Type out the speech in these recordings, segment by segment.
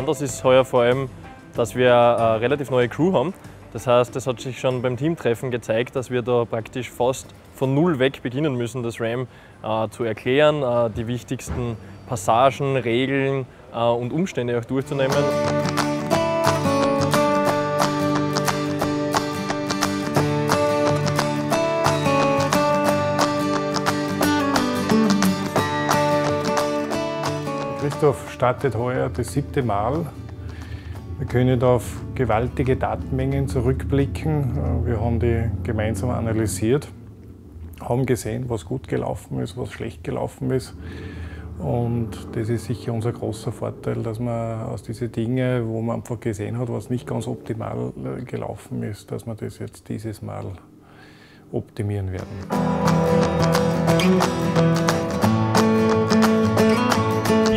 besonders ist heuer vor allem, dass wir eine relativ neue Crew haben. Das heißt, es hat sich schon beim Teamtreffen gezeigt, dass wir da praktisch fast von null weg beginnen müssen, das RAM äh, zu erklären, äh, die wichtigsten Passagen, Regeln äh, und Umstände auch durchzunehmen. Christoph startet heuer das siebte Mal. Wir können auf gewaltige Datenmengen zurückblicken. Wir haben die gemeinsam analysiert, haben gesehen, was gut gelaufen ist, was schlecht gelaufen ist. Und das ist sicher unser großer Vorteil, dass man aus diesen Dingen, wo man einfach gesehen hat, was nicht ganz optimal äh, gelaufen ist, dass wir das jetzt dieses Mal optimieren werden.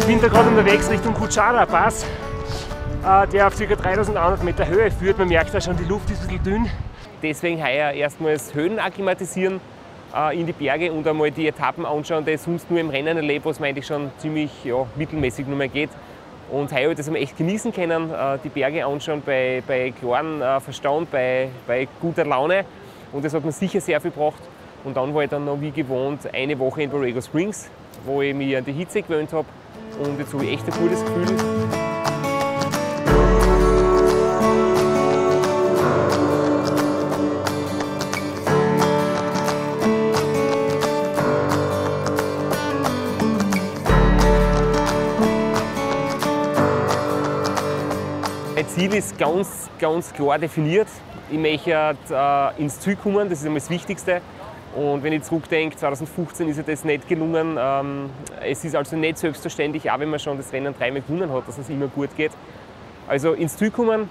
Ich bin da gerade unterwegs Richtung Kutschara Pass, äh, der auf ca. 3100 Meter Höhe führt. Man merkt da schon, die Luft ist ein bisschen dünn. Deswegen heuer erstmals Höhen akklimatisieren äh, in die Berge und einmal die Etappen anschauen, die ich sonst nur im Rennen erlebe, was mir eigentlich schon ziemlich ja, mittelmäßig nur mehr geht. Und heuer habe ich das echt genießen können, äh, die Berge anschauen bei, bei klaren Verstand, bei, bei guter Laune. Und das hat mir sicher sehr viel gebracht. Und dann war ich dann noch wie gewohnt eine Woche in Borrego Springs, wo ich mich an die Hitze gewöhnt habe und jetzt habe ich echt ein gutes Gefühl. Mein Ziel ist ganz, ganz klar definiert. Ich möchte äh, ins Ziel kommen, das ist einmal das Wichtigste. Und wenn ich zurückdenke, 2015 ist ja das nicht gelungen. Ähm, es ist also nicht selbstverständlich, auch wenn man schon das Rennen dreimal gewonnen hat, dass es immer gut geht. Also ins Ziel kommen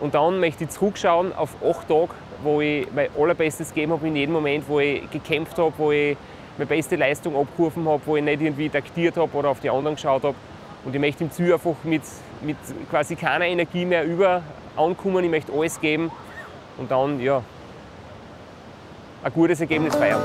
und dann möchte ich zurückschauen auf acht Tage, wo ich mein allerbestes gegeben habe in jedem Moment, wo ich gekämpft habe, wo ich meine beste Leistung abgerufen habe, wo ich nicht irgendwie taktiert habe oder auf die anderen geschaut habe. Und ich möchte im Ziel einfach mit, mit quasi keiner Energie mehr über ankommen. Ich möchte alles geben und dann ja, ein gutes Ergebnis feiern.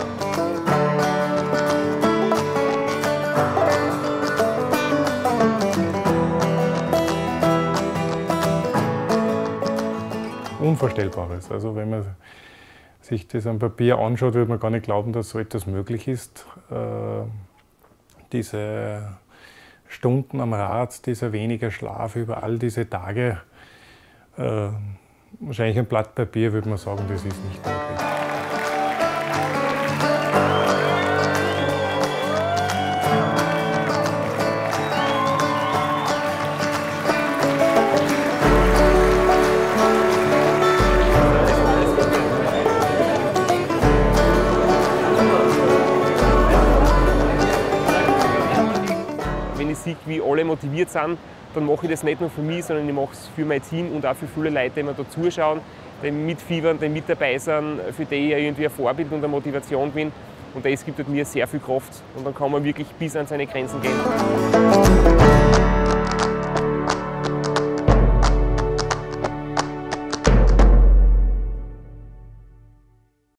Unvorstellbares. Also wenn man sich das am Papier anschaut, wird man gar nicht glauben, dass so etwas möglich ist. Äh, diese Stunden am Rad, dieser weniger Schlaf über all diese Tage, äh, wahrscheinlich ein Blatt Papier würde man sagen, das ist nicht möglich. Sehe, wie alle motiviert sind, dann mache ich das nicht nur für mich, sondern ich mache es für mein Team und auch für viele Leute, die mir da zuschauen, die mitfiebern, die mit dabei sind, für die ich irgendwie ein Vorbild und eine Motivation bin. Und das gibt halt mir sehr viel Kraft und dann kann man wirklich bis an seine Grenzen gehen.